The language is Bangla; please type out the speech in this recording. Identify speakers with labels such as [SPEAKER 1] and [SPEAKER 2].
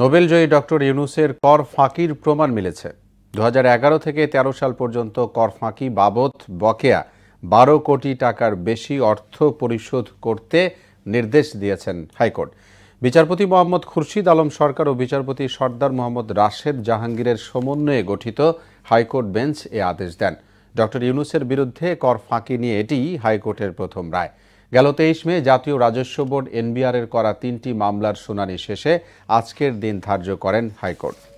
[SPEAKER 1] নোবেলজয়ী ডক্টর ইউনুসের কর ফাঁকির প্রমাণ মিলেছে। দু হাজার এগারো থেকে ১৩ সাল পর্যন্ত কর ফাঁকি বাবদ বকেয়া বারো কোটি টাকার বেশি অর্থ পরিশোধ করতে নির্দেশ দিয়েছেন হাইকোর্ট। বিচারপতি মোহাম্মদ খুরশিদ আলম সরকার ও বিচারপতি সর্দার মোহাম্মদ রাশেদ জাহাঙ্গীরের সমন্বয়ে গঠিত হাইকোর্ট বেঞ্চ এ আদেশ দেন। ডক্টর ইউনুসের বিরুদ্ধে কর ফাঁকি নিয়ে এটিই হাইকোর্টের প্রথম রায়। গেল তেইশ মে জাতীয় রাজস্ব বোর্ড এনবিআরের করা তিনটি মামলার শুনানি শেষে আজকের দিন ধার্য করেন হাইকোর্ট।